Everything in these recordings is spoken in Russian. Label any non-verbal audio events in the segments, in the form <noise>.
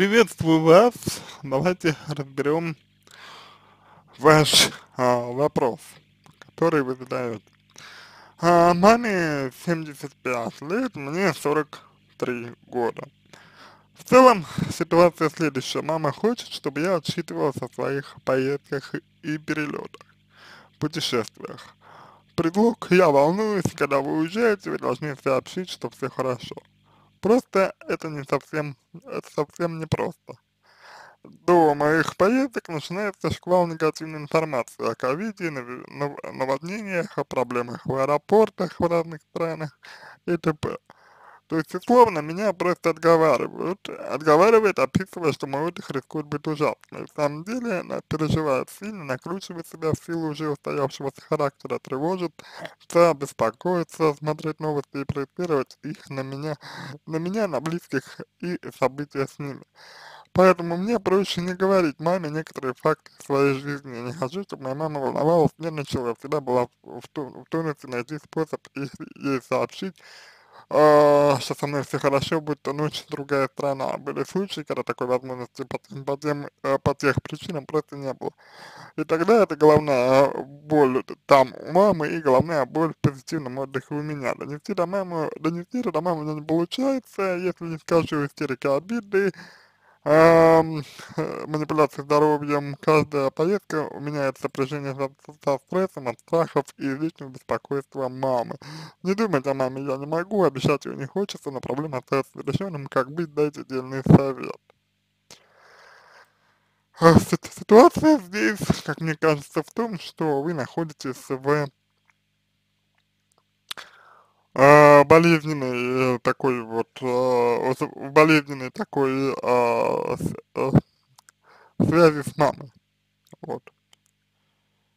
Приветствую вас. Давайте разберем ваш а, вопрос, который вы задаете. А, маме 75 лет, мне 43 года. В целом ситуация следующая. Мама хочет, чтобы я отчитывался о своих поездках и перелетах, путешествиях. Предлог «я волнуюсь, когда вы уезжаете, вы должны сообщить, что все хорошо». Просто это не совсем, это совсем не просто. До моих поездок начинается шквал негативной информации о ковиде, наводнениях, о проблемах в аэропортах в разных странах и т.п. То есть, условно, меня просто отговаривают, отговаривает, описывая, что мой отдых рискует быть ужасным. На самом деле, она переживает сильно, накручивает себя в силу уже устоявшегося характера, тревожит, беспокоится, смотреть новости и проецировать их на меня, на меня, на близких и события с ними. Поэтому мне проще не говорить маме некоторые факты своей жизни. Я не хочу, чтобы моя мама волновалась, нервничала, всегда была в, в тонусе найти способ ей сообщить, э, что со мной все хорошо, будь то ночь, другая страна. Были случаи, когда такой возможности по, по, тем, э, по тех причинам просто не было. И тогда это головная боль там у мамы и головная боль в позитивном отдыхе у меня. Донести до мамы, донести до мамы не получается, если не скажу истерика обиды, манипуляции здоровьем, каждая поездка у меня это сопряжение со, со стрессом, от страхов и личного беспокойства мамы. Не думать о маме я не могу, обещать ее не хочется, но проблема остается решенным, как быть, дайте отдельный совет. А, ситуация здесь, как мне кажется, в том, что вы находитесь в э, болезненной такой вот, э, болезненной такой э, э, связи с мамой, вот,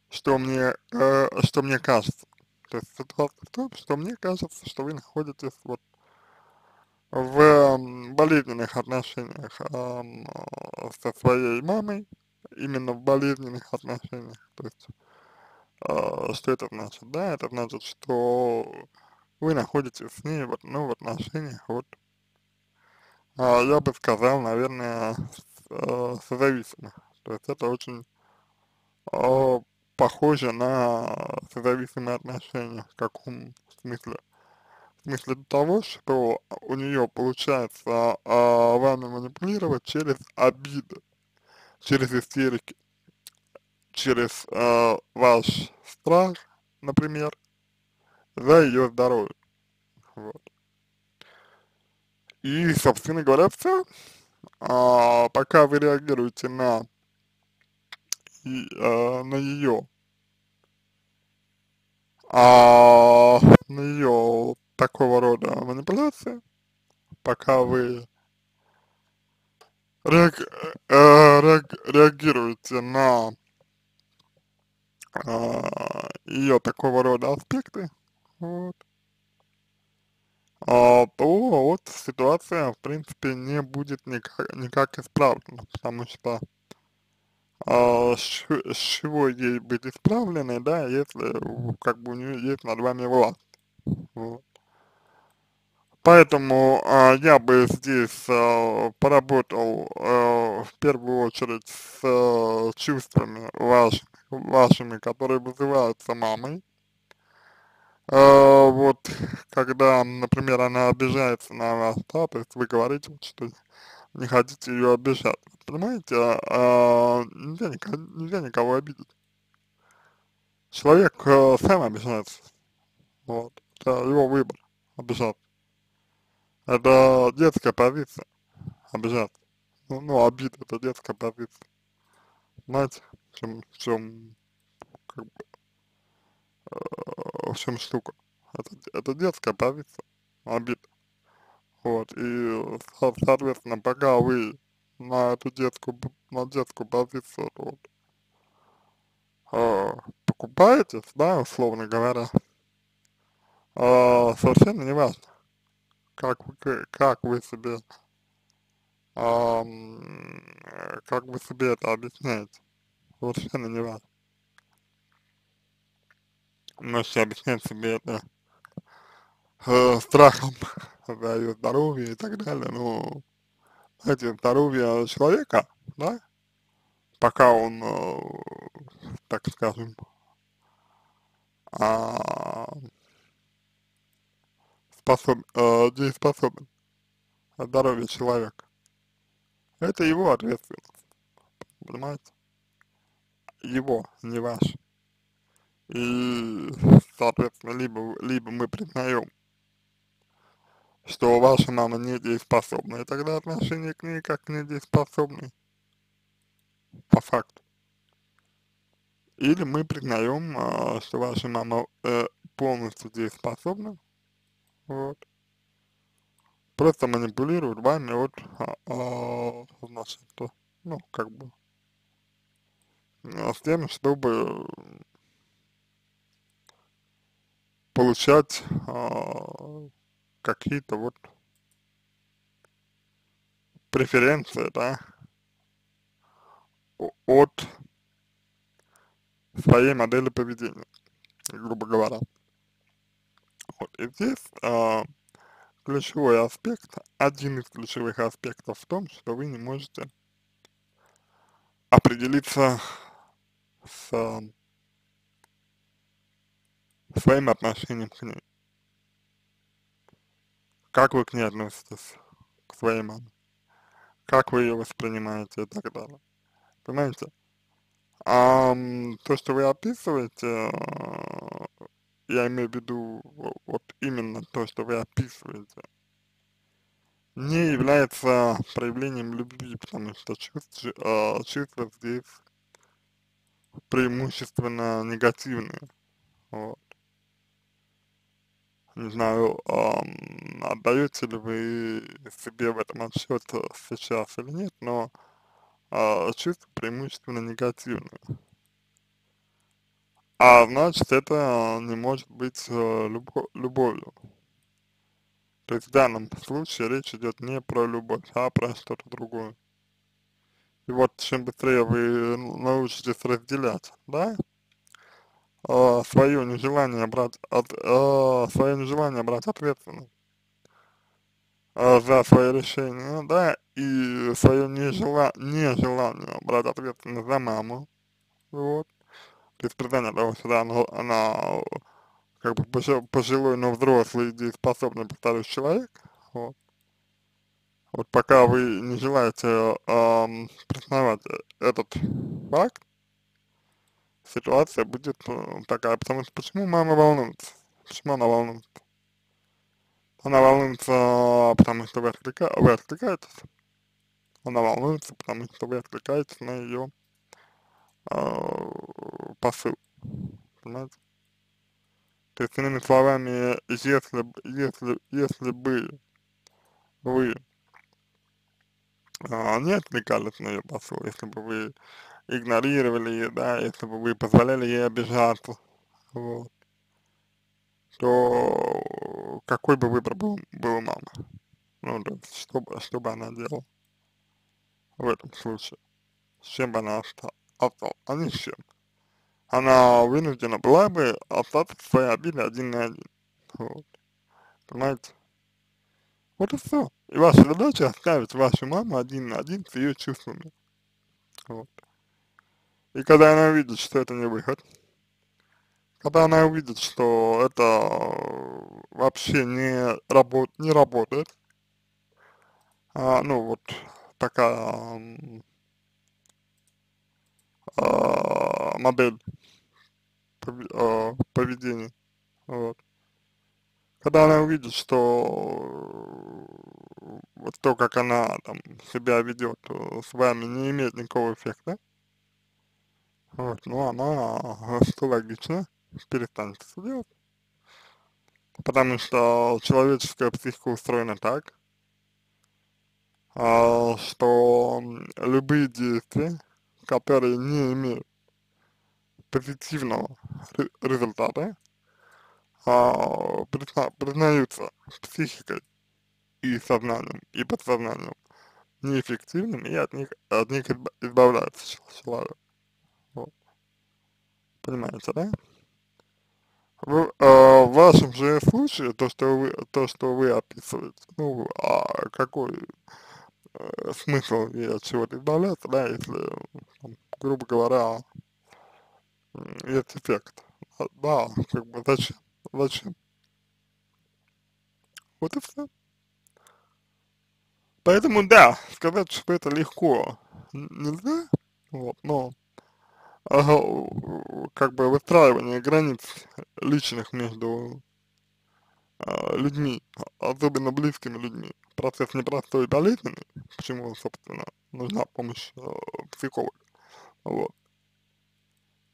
что мне, э, что мне кажется. То есть ситуация в том, что мне кажется, что вы находитесь вот в болезненных отношениях э, со своей мамой, именно в болезненных отношениях, то есть, э, что это значит, да, это значит, что вы находитесь с ней вот, ну, в отношениях, вот, а, я бы сказал, наверное, э, созависимых. То есть это очень э, похоже на созависимые отношения, в каком смысле? В смысле того, что у нее получается э, вами манипулировать через обиды, через истерики, через э, ваш страх, например, за ее здоровье. Вот. И, собственно говоря, все. А, пока вы реагируете на, и, а, на ее, а, на ее такого рода манипуляции, пока вы реаг, э, реаг, реагируете на а, ее такого рода аспекты, вот, а, то вот ситуация, в принципе, не будет никак, никак исправлена, потому что а, с, чего ей быть исправленной, да, если как бы у нее есть над вами власть. Вот. Поэтому а, я бы здесь а, поработал а, в первую очередь с а, чувствами ваш, вашими, которые вызываются мамой, а, вот, когда, например, она обижается на вас, да, то есть вы говорите, что не хотите ее обижать, понимаете, а, нельзя, никого, нельзя никого обидеть. Человек а, сам обижается, вот, это его выбор, обижаться. Это детская позиция, обижаться. Ну, ну обида, это детская позиция. Знаете, в чем, в чем, как бы, в чем штука. Это, это детская позиция, обида. Вот, и, соответственно, пока вы на эту детскую, на детскую позицию вот, э, покупаетесь, да, условно говоря, э, совершенно не важно, как как вы себе, э, как вы себе это объясняете, совершенно не важно можете объяснять себе это э, страхом за ее здоровье и так далее, но знаете, здоровья человека, да, пока он, э, так скажем, а, способ, э, дееспособен, здоровье человека. Это его ответственность, понимаете? Его, не ваш. И, соответственно, либо, либо мы признаем, что ваша мама недееспособна, и тогда отношение к ней как к по факту. Или мы признаем, а, что ваша мама э, полностью дееспособна, вот, просто манипулирует вами вот, а, а, значит, ну, как бы, с тем, чтобы получать а, какие-то вот преференции, да, от своей модели поведения, грубо говоря. Вот, и здесь а, ключевой аспект, один из ключевых аспектов в том, что вы не можете определиться с своим отношением к ней. Как вы к ней относитесь, к своей маме? Как вы ее воспринимаете и так далее. Понимаете? А то, что вы описываете, э, я имею в виду вот именно то, что вы описываете, не является проявлением любви, потому что чувства, э, чувства здесь преимущественно негативные. Вот. Не знаю, эм, отдаете ли вы себе в этом отчет сейчас или нет, но э, чувства преимущественно негативные. А значит, это не может быть э, любо любовью. То есть в данном случае речь идет не про любовь, а про что-то другое. И вот чем быстрее вы научитесь разделять, да, э, свое нежелание брать, от, э, свое нежелание брать ответственность. Э, за свои решения, да, и свое нежела, нежелание брать ответственность за маму, вот, то есть того, что да, она, она как бы пожилой, но взрослый, дееспособный, повторюсь, человек, вот, вот пока вы не желаете э, признавать этот факт, ситуация будет э, такая, потому что почему мама волнуется? Почему она волнуется? Она волнуется, потому что вы, отклика, вы откликаетесь. Она волнуется, потому что вы откликаетесь на ее э, посыл. Понимаете? То есть, иными словами, если, если, если бы вы а, не откликались на ее посыл, если бы вы игнорировали ее, да, если бы вы позволяли ей обижаться, вот, то какой бы выбор был, был мама? Ну, то есть, что, что бы она делала в этом случае? С чем бы она осталась? А ни с чем. Она вынуждена была бы остаться в своей обиде один на один. Вот. Понимаете? Вот и все. И ваша задача оставить вашу маму один на один с ее чувствами. Вот. И когда она увидит, что это не выход, когда она увидит, что это вообще не, работ, не работает, а, ну вот такая а, модель а, поведения, вот. Когда она увидит, что вот то, как она там себя ведет с вами, не имеет никакого эффекта, вот, ну она, что логично, перестанет это делать. Потому что человеческая психика устроена так, а, что любые действия, которые не имеют позитивного результата, а, призна, признаются психикой и сознанием, и подсознанием неэффективными, и от них, от них избавляется человек. Понимаете, да? В, э, в вашем же случае, то, что вы, то, что вы описываете, ну, а какой э, смысл ей от чего-то избавляться, да, если, там, грубо говоря, есть эффект. А, да, как бы зачем, зачем? Вот и все. Поэтому да, сказать, что это легко нельзя, вот, но как бы выстраивание границ личных между э, людьми, особенно близкими людьми, процесс непростой и болезненный, почему, собственно, нужна помощь э, психолога, вот.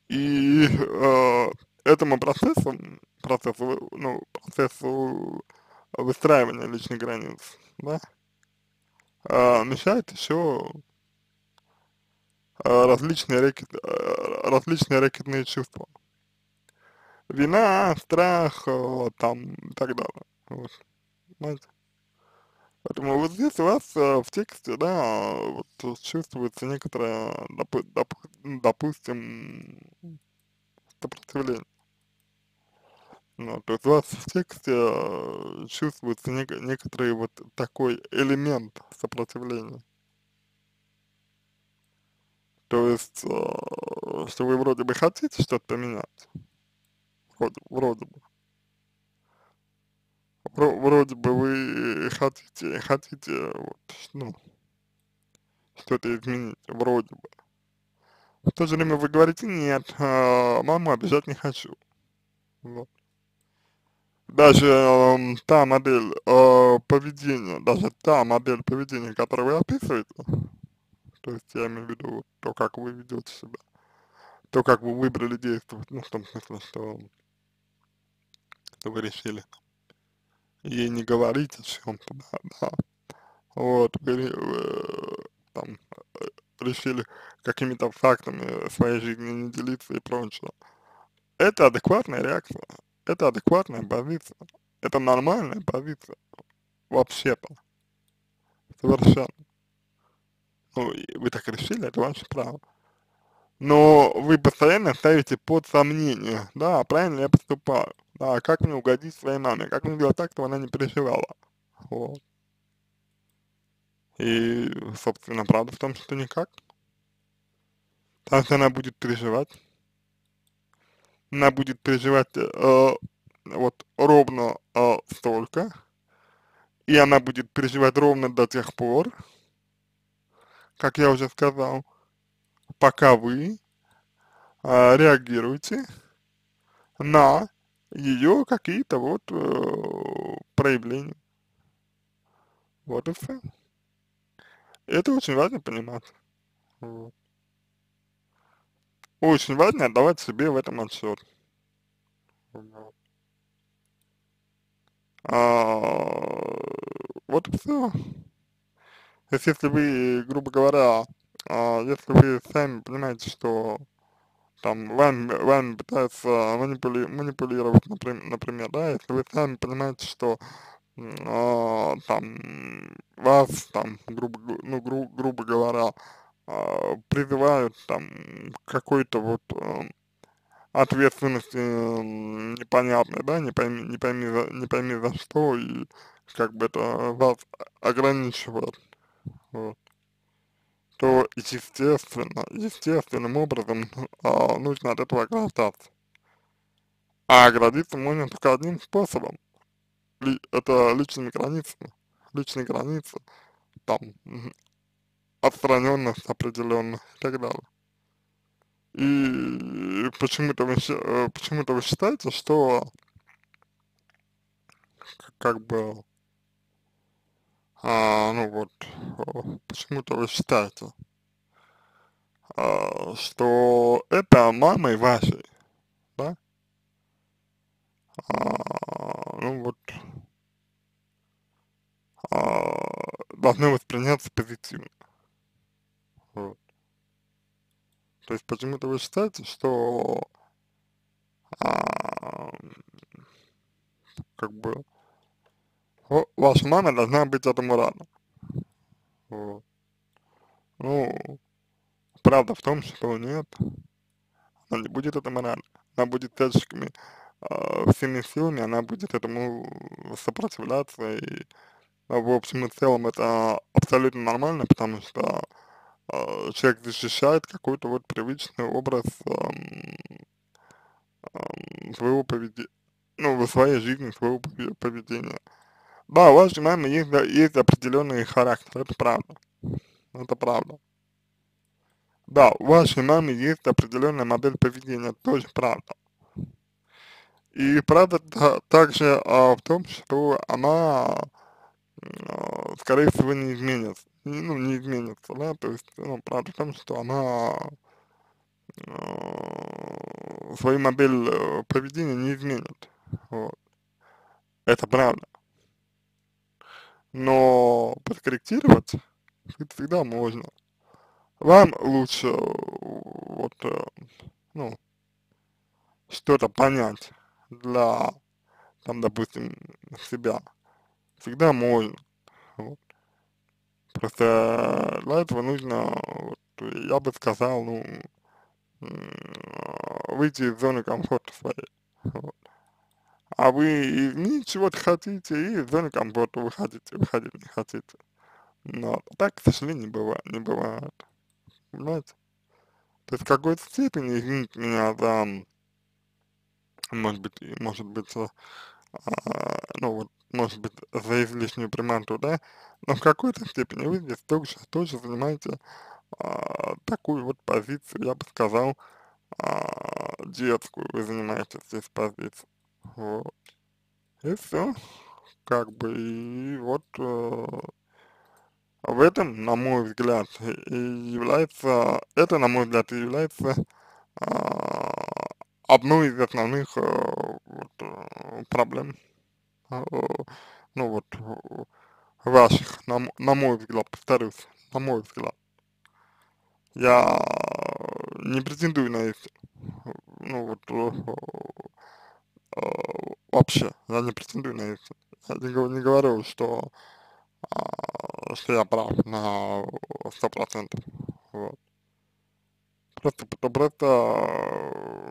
И э, этому процессу, процессу, ну, процессу выстраивания личных границ, да, э, мешает еще различные, рэкет, э, различные рэкетные чувства. Вина, страх, э, там, и так далее. Вот. Понимаете? Поэтому вот здесь у вас э, в тексте, да, вот чувствуется некоторое, допу допу допустим, сопротивление. Ну, то есть у вас в тексте э, чувствуется нек некоторый вот такой элемент сопротивления. То есть, э, что вы вроде бы хотите что-то поменять, вроде, вроде бы, вроде бы вы хотите, хотите, вот, ну, что-то изменить, вроде бы. В то же время вы говорите, нет, э, маму обижать не хочу. Вот. Даже э, та модель э, поведения, даже та модель поведения, которую вы описываете, то есть я имею в виду то, как вы ведете себя, то, как вы выбрали действовать, ну, в том смысле, что, что вы решили ей не говорить о чем-то, да, да, вот, вы, вы там решили какими-то фактами своей жизни не делиться и прочее. Это адекватная реакция, это адекватная позиция, это нормальная позиция, вообще-то, совершенно. Ну, вы так решили, это ваше право. Но вы постоянно ставите под сомнение, да, правильно я поступаю, да, как мне угодить своей маме, как мне сделать так, чтобы она не переживала, вот. И, собственно, правда в том, что никак. Потому что она будет переживать. Она будет переживать э, вот ровно э, столько. И она будет переживать ровно до тех пор, как я уже сказал, пока вы э, реагируете на ее какие-то вот э, проявления. Вот и все. Это очень важно понимать. Вот. Очень важно отдавать себе в этом отчет. Вот. А, вот и все. То есть, если вы, грубо говоря, а, если вы сами понимаете, что там вами, вами пытаются манипули, манипулировать, например, да, если вы сами понимаете, что э, там вас там, грубо, ну, гру, грубо говоря, э, призывают там какой-то вот э, ответственности э, непонятной, да, не пойми, не пойми, за, не пойми за что, и как бы это вас ограничивает, вот то естественно, естественным образом <laughs> а, нужно от этого ограждаться. А оградиться можно только одним способом. Ли, это личными границами. Личные границы, там, отстраненность определенно и так далее. И почему-то вы, э, почему-то вы считаете, что как бы а, ну вот, почему-то вы считаете, а, что это мамой вашей, да? А, ну вот, а, должны восприняться позитивно. Вот. То есть почему-то вы считаете, что а, как бы ваша мама должна быть этому рада. Вот. Ну, правда в том, что нет, она не будет этому рада. Она будет всяческими, э, всеми силами, она будет этому сопротивляться и в общем и целом это абсолютно нормально, потому что э, человек защищает какой-то вот привычный образ эм, эм, своего поведения, ну, в своей жизни, своего поведения. Да, у вашей мамы есть, есть определенный характер, это правда, это правда. Да, у вашей мамы есть определенная модель поведения, тоже правда. И правда также а, в том, что она, а, скорее всего, не изменится, ну, не изменится, да, то есть, ну, правда в том, что она а, свою модель э, поведения не изменит, вот. Это правда. Но подкорректировать <laughs> всегда можно. Вам лучше вот, э, ну, что-то понять для, там, допустим, себя. Всегда можно. Вот. Просто для этого нужно, вот, я бы сказал, ну, выйти из зоны комфорта своей. Вот. А вы изменить чего-то хотите, и из зоны комфорта выходите, выходить не хотите. Но так, к сожалению, не бывает, не бывает. Понимаете? То есть в какой-то степени изменить меня за может быть, может быть, а, ну вот, может быть, за излишнюю примату, да, но в какой-то степени вы здесь тоже, тоже занимаете а, такую вот позицию, я бы сказал, а, детскую, вы занимаете здесь позицию, вот, и все, как бы, и вот э, в этом, на мой взгляд, и является, это, на мой взгляд, и является а, одной из основных э, вот, э, проблем, э, ну вот, ваших, на, на мой взгляд, повторюсь, на мой взгляд. Я не претендую на истину, ну вот, вообще, я не претендую на истину. Я не, не говорю, что, а, что я прав на сто процентов, вот. Просто, просто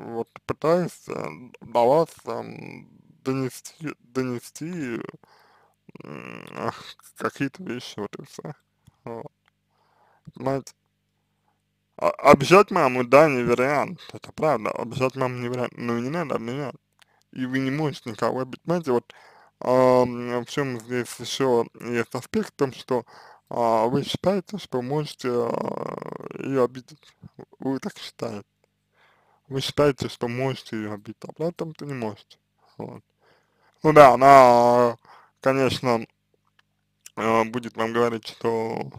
вот пытаюсь до вас эм, донести, донести какие-то вещи, вот и все. Вот. Понимаете? А, обижать маму, да, не вариант, это правда, обижать маму не вариант, но не надо обижать. И вы не можете никого обидеть. Понимаете, вот э, в чем здесь еще есть аспект в том, что а, вы считаете, что можете а, ее обидеть. Вы так считаете. Вы считаете, что можете ее обидеть, а при этом-то не можете. Вот. Ну да, она, конечно, э, будет вам говорить, что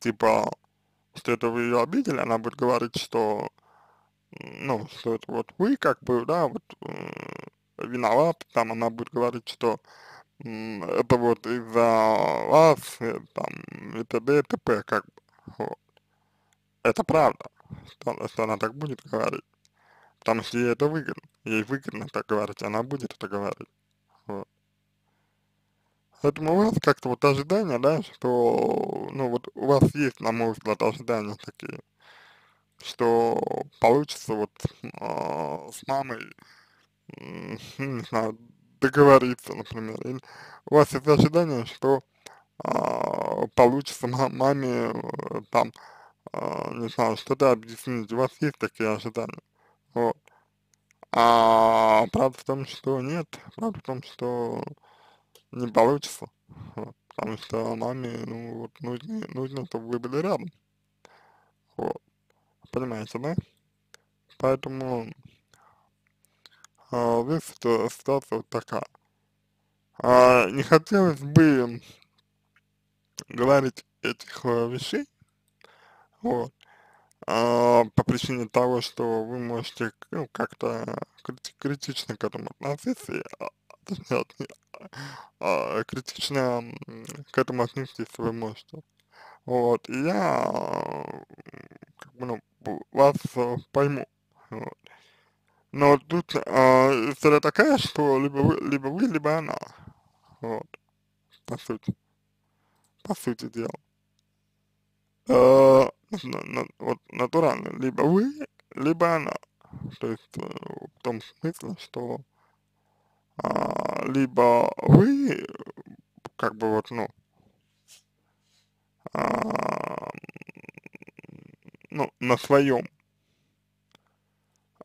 типа, что это вы ее обидели, она будет говорить, что ну, что это вот вы как бы, да, вот э, виноват, там она будет говорить, что это вот из-за вас, э, там, и т.д. и т.п. как бы, вот. Это правда, что, что она так будет говорить, потому что ей это выгодно, ей выгодно так говорить, она будет это говорить, вот. Поэтому у вас как-то вот ожидания, да, что, ну вот у вас есть, на мой взгляд, ожидания такие, что получится вот э, с мамой, э, <laughs> не знаю, договориться, например. Или у вас есть ожидание, что а, получится маме э, там, а, не знаю, что-то объяснить. У вас есть такие ожидания. Вот. А правда в том, что нет. Правда в том, что не получится. Вот. Потому что маме, ну, вот, нужно, нужно, чтобы вы были рядом. Вот. Понимаете, да? Поэтому а, здесь ситуация вот такая. А, не хотелось бы говорить этих а, вещей, вот, а, по причине того, что вы можете, ну, как-то крити критично к этому относиться, а, а, критично к этому отнестись вы можете. Вот, и я, как бы, ну, вас пойму, вот. Но тут э, история такая, что либо вы, либо вы, либо она. Вот. По сути. По сути дела. Э, на, на, вот натурально. Либо вы, либо она. То есть э, в том смысле, что э, либо вы как бы вот, ну, а, ну, на своем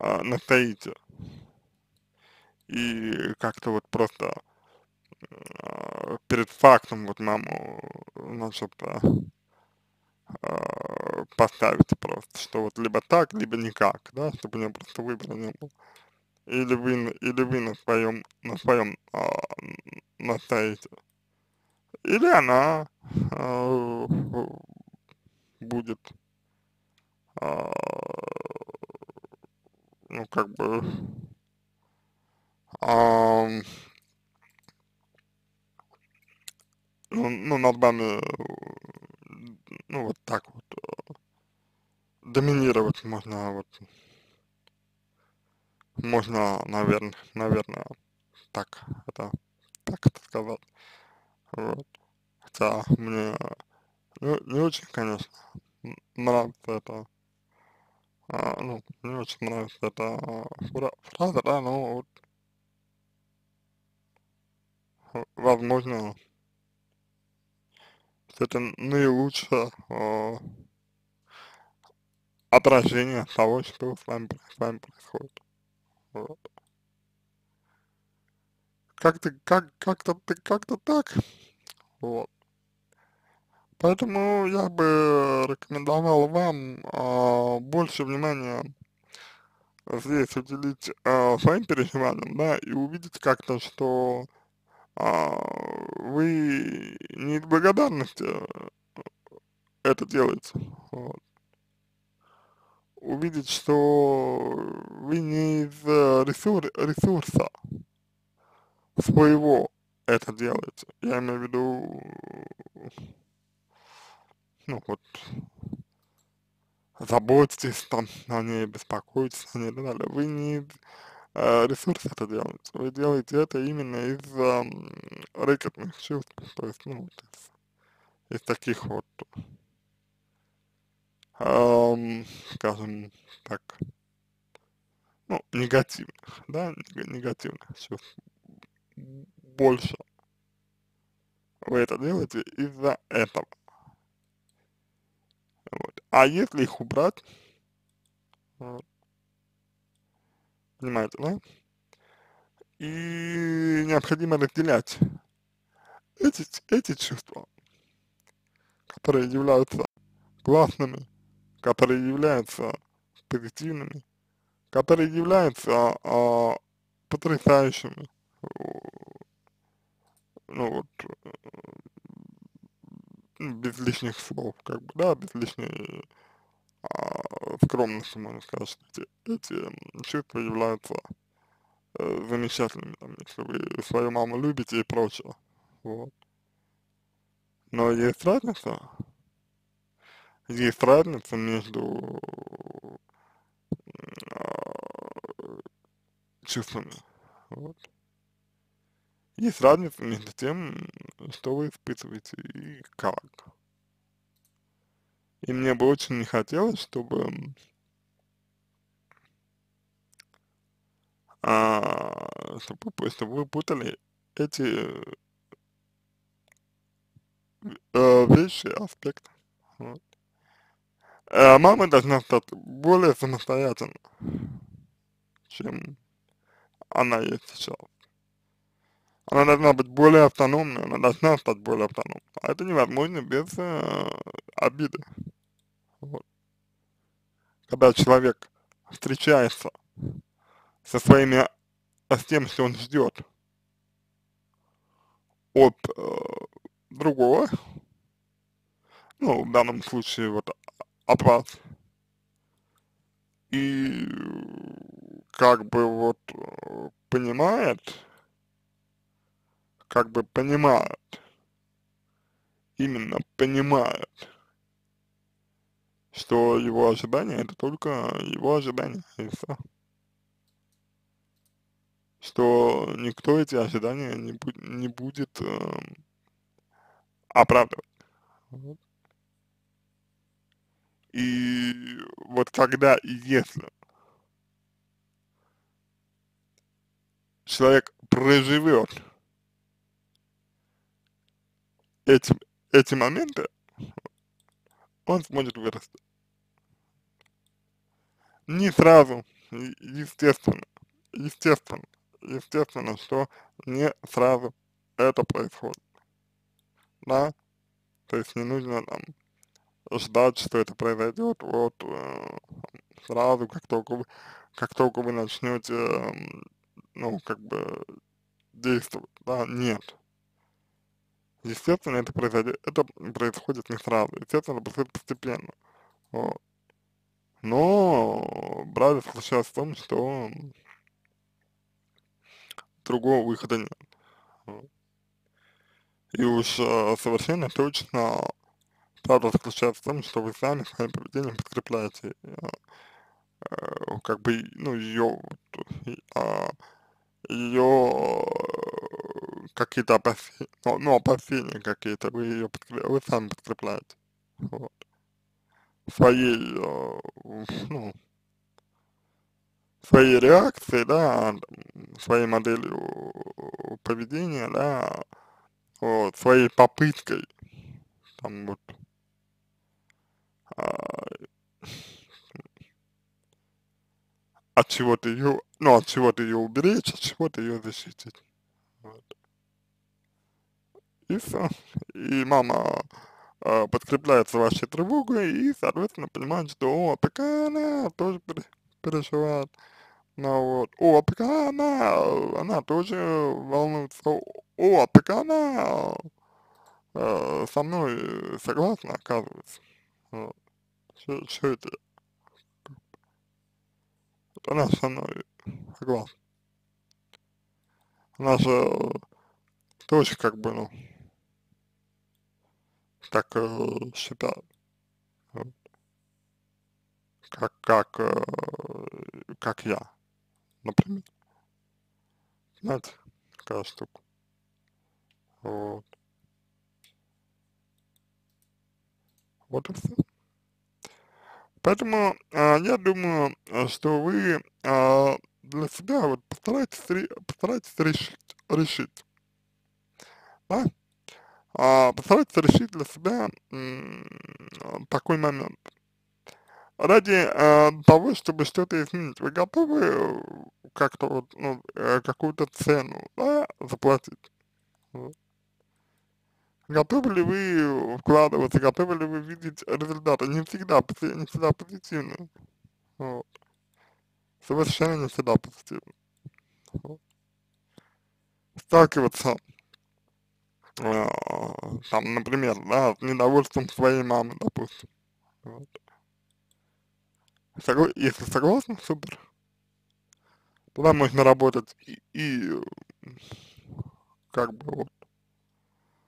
а, настоите и как-то вот просто а, перед фактом вот маму, значит, а, а, поставить просто, что вот либо так, либо никак, да, чтобы у нее просто выбора не было. Или вы, или вы на своем, на своем а, настоите. Или она а, будет а, ну, как бы а, ну, ну, над вами, ну, вот так вот, э, доминировать можно, вот, можно, наверное, наверное, так это, так это сказать, вот, хотя мне не, не очень, конечно, нравится это, а, ну, не очень нравится эта фра фраза, да, но вот, возможно, это наилучшее э, отражение того, что с вами, с вами происходит. Вот. Как-то, как, как-то, как-то так, вот. Поэтому я бы рекомендовал вам э, больше внимания здесь уделить э, своим переживаниям, да, и увидеть как-то, что а, вы не из благодарности это делаете, вот. Увидеть, что вы не из ресур, ресурса своего это делаете. Я имею в виду, ну вот, заботитесь там о ней, беспокойтесь о ней и так далее. Вы не э, ресурс это делаете. Вы делаете это именно из э, рэкетных чувств, то есть, ну, вот из, из таких вот, э, скажем так, ну, негативных, да, негативных чувств больше. Вы это делаете из-за этого. А если их убрать, понимаете, да? И необходимо разделять эти, эти чувства, которые являются классными, которые являются позитивными, которые являются а, потрясающими, ну вот, без лишних слов, как бы, да, без лишней а, скромности, можно сказать, что эти, эти чувства являются э, замечательными, там, если вы свою маму любите и прочее, вот. Но есть разница, есть разница между э, чувствами, вот. Есть разница между тем, что вы испытываете и как. И мне бы очень не хотелось, чтобы а, чтобы, чтобы вы путали эти э, вещи, аспекты. Вот. Э, мама должна стать более самостоятельной, чем она есть сейчас. Она должна быть более автономной, она должна стать более автономной. А это невозможно без э, обиды. Вот. Когда человек встречается со своими, с тем, что он ждет от э, другого, ну, в данном случае вот от вас, и как бы вот понимает, как бы понимает, именно понимает, что его ожидания это только его ожидания, и все. Что никто эти ожидания не, бу не будет э, оправдывать. И вот когда и если человек проживет эти, эти моменты он сможет вырасти. Не сразу, естественно, естественно, естественно, что не сразу это происходит, да, то есть не нужно там ждать, что это произойдет вот э, сразу, как только вы, как только вы начнете, э, ну, как бы действовать, да, нет. Естественно, это произойдет, это происходит не сразу, естественно, это происходит постепенно, вот. Но правда заключается в том, что другого выхода нет. И уж э, совершенно точно правда заключается в том, что вы сами своим поведением подкрепляете э, э, как бы, ну, ее, э, ее какие-то опасения, ну, ну, опасения какие-то, вы ее вы сами подкрепляете. Вот. Своей, э, ну, своей реакцией, да, своей моделью поведения, да, вот, своей попыткой, там вот, а, от чего-то ее, ну, от чего-то ее уберечь, от чего-то ее защитить. Вот. И все. И мама э, подкрепляется вашей тревогой и, соответственно, понимает, что, о, пока она тоже переживает. Ну вот, о, пока она, она тоже волнуется, о, пока она э, со мной согласна, оказывается. Вот. Что это? Она со мной согласна. Она же тоже как бы, ну, так э. Вот. Как, как, э, как я, например. Знаете, такая штука. Вот. Вот и все. Поэтому э, я думаю, что вы э, для себя вот постарайтесь, постарайтесь решить, решить, да, а, постарайтесь решить для себя такой момент. Ради э, того, чтобы что-то изменить, вы готовы э, как-то вот, ну, э, какую-то цену, да, заплатить? Готовы ли вы вкладываться, готовы ли вы видеть результаты? Не всегда, не всегда позитивные. Вот. Совершенно не всегда позитивные. Вот. Сталкиваться э, там, например, да, с недовольством своей мамы, допустим. Вот. Согла если согласны, супер. Туда можно работать и, и как бы вот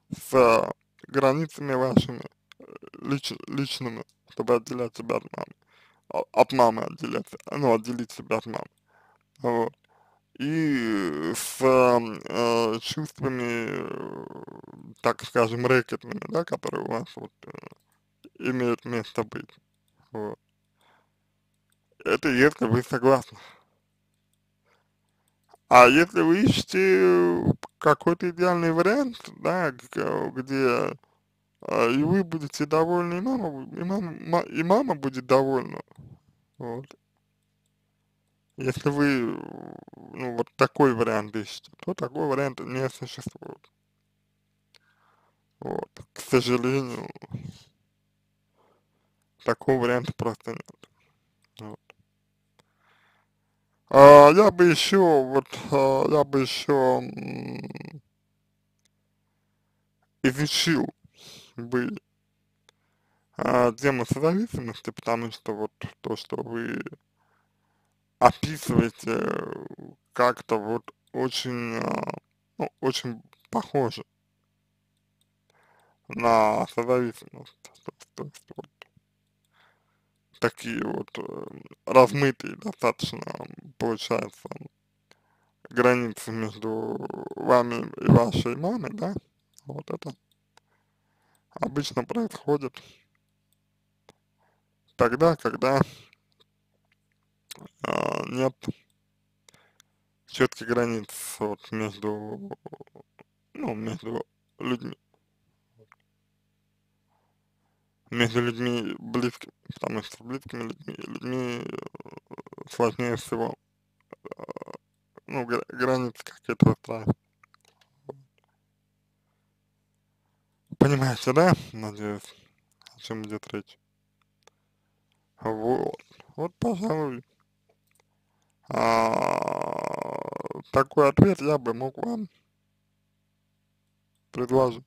с границами вашими лич, личными, чтобы отделять себя от мамы, а, от мамы отделять, ну, отделить себя от мамы, вот. И с э, чувствами, так скажем, рэкетными, да, которые у вас вот э, имеют место быть, вот. Это если вы согласны. А если вы ищете какой-то идеальный вариант, да, где а, и вы будете довольны, и мама, и мама, и мама будет довольна, вот. Если вы, ну, вот такой вариант ищете, то такой вариант не существует. Вот, к сожалению, такого варианта просто нет. Вот. А, я бы еще, вот, а, я бы еще изучил бы а, тему созависимости, потому что вот то, что вы описываете, как-то вот очень, а, ну, очень похоже на созависимость. То, то есть вот такие вот э, размытые достаточно получается границы между вами и вашей мамой, да, вот это обычно происходит тогда, когда э, нет четких границ вот между, ну, между людьми. между людьми близкими, потому что с близкими людьми, людьми э, сложнее всего, э, ну, гра границы какие-то выстраивать. Понимаете, да? Надеюсь, о чем идет речь. Вот, вот, пожалуй, а, такой ответ я бы мог вам предложить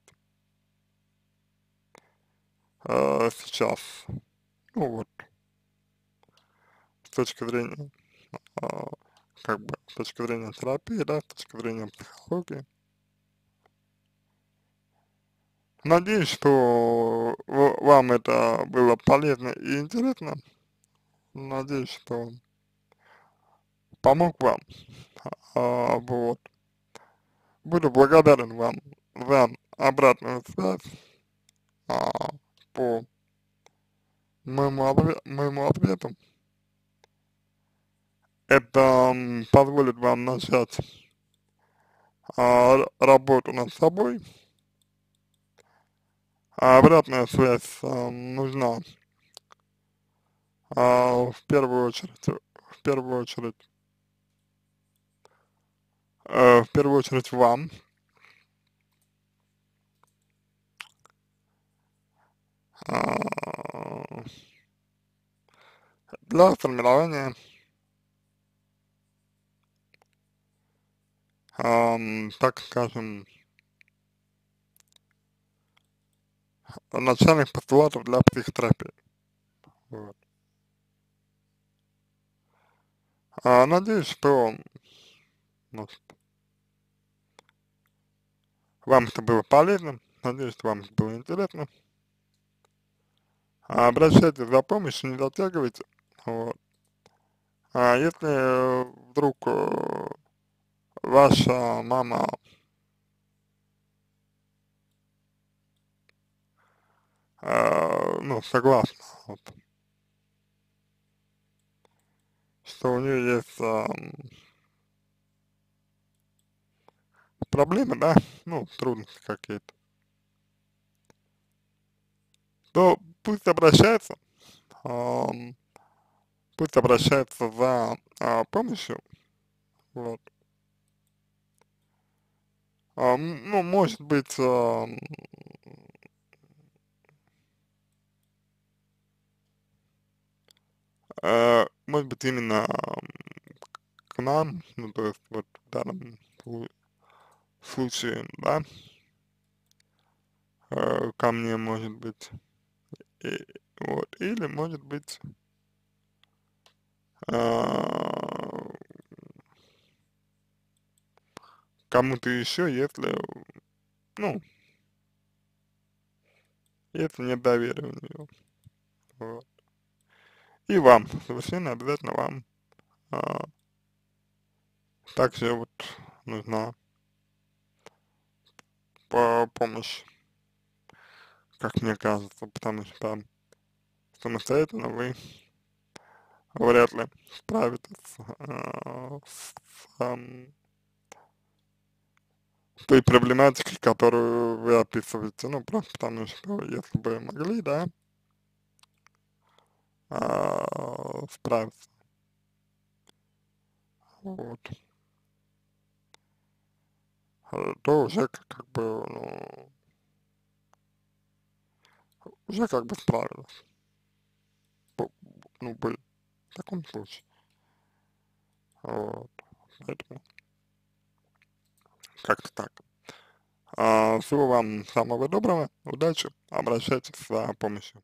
а, сейчас. Ну вот, с точки зрения, а, как бы, с точки зрения терапии, да, с точки зрения психологии. Надеюсь, что вам это было полезно и интересно. Надеюсь, что помог вам. А, вот. Буду благодарен вам за обратную связь а, по моему, моему ответу. Это позволит вам начать а, работу над собой. А обратная связь а, нужна а, в первую очередь, в первую очередь э, в первую очередь вам. Э, для формирования э, так скажем, начальных постулатов для психотерапии. Вот. А, надеюсь, что может, вам это было полезно, надеюсь, что вам это было интересно. А обращайтесь за помощью, не затягивайте. Вот. А если вдруг э, ваша мама э, ну, согласна, вот, что у нее есть э, проблемы, да, ну, трудности какие-то, то пусть обращается, э, пусть обращается за э, помощью, вот. Э, ну, может быть, э, э, может быть, именно к нам, ну, то есть, вот, в данном случае, да, э, ко мне, может быть, и, вот, или, может быть, э, кому-то еще, если, ну, если нет доверия у нее, вот. И вам, совершенно обязательно вам а, также вот нужна по помощь, как мне кажется, потому что самостоятельно вы вряд ли справитесь э, с, э, той проблематикой, которую вы описываете, ну, просто потому что если бы могли, да, э, справиться, вот, то уже как бы, ну, уже как бы справилась. Ну, бы, в таком случае. Вот, поэтому как-то так. А, всего вам самого доброго, удачи, обращайтесь за помощью.